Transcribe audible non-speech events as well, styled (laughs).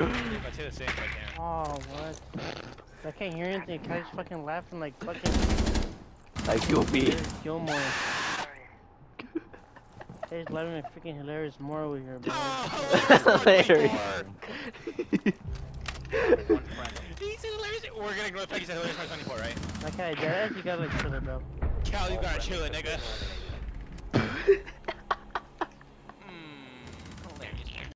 If I say the same, I can. Oh, what? I can't hear anything. Kai's fucking laughing like fucking Like you'll be. Gilmore. just laughing me freaking hilarious more over here, bro. Oh, (laughs) Hilarious. One friend. He's hilarious. We're gonna go with Peggy's hilarious 24, right? Okay, Jared, you gotta like chill it, bro. Cal, you gotta chill it, nigga.